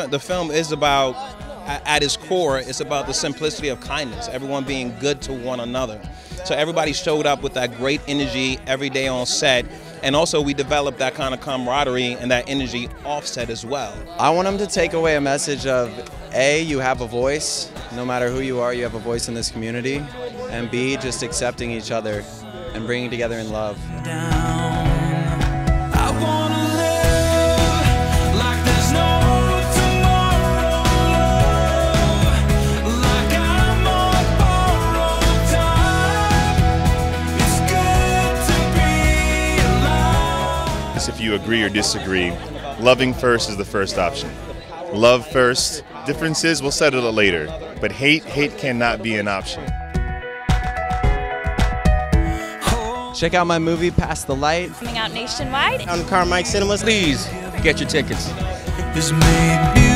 fi- the film is about, at its core, it's about the simplicity of kindness. Everyone being good to one another. So everybody showed up with that great energy every day on set, and also we developed that kind of camaraderie and that energy offset as well. I want them to take away a message of A, you have a voice. No matter who you are, you have a voice in this community. And B, just accepting each other and bringing together in love. I alive. If you agree or disagree, loving first is the first option. Love first. Differences, we'll settle it later. But hate, hate cannot be an option. Check out my movie, Pass the Light. Coming out nationwide. on Carmike Cinemas. Please get your tickets. Has made me